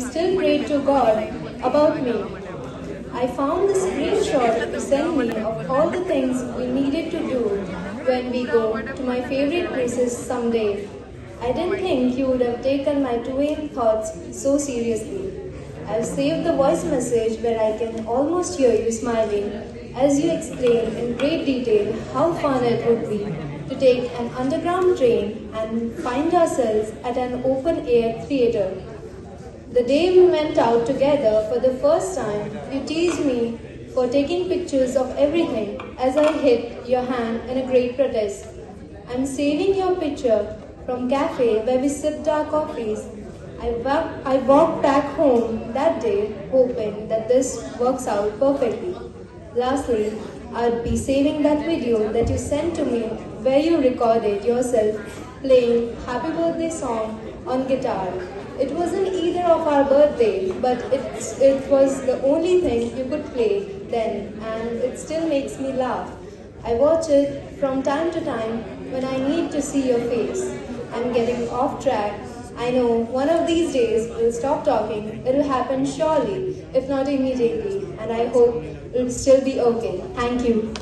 still prayed to God about me. I found the screenshot you sent me of all the things we needed to do when we go to my favorite places someday. I didn't think you would have taken my two thoughts so seriously. I've saved the voice message where I can almost hear you smiling as you explain in great detail how fun it would be to take an underground train and find ourselves at an open air theatre. The day we went out together for the first time, you teased me for taking pictures of everything as I hit your hand in a great protest. I'm saving your picture from cafe where we sipped our coffees. I, I walked back home that day hoping that this works out perfectly. Lastly, I'd be saving that video that you sent to me where you recorded yourself playing Happy Birthday song on guitar. It wasn't either of our birthday, but it, it was the only thing you could play then, and it still makes me laugh. I watch it from time to time when I need to see your face. I'm getting off track. I know one of these days we'll stop talking. It'll happen surely, if not immediately, and I hope it'll still be okay. Thank you.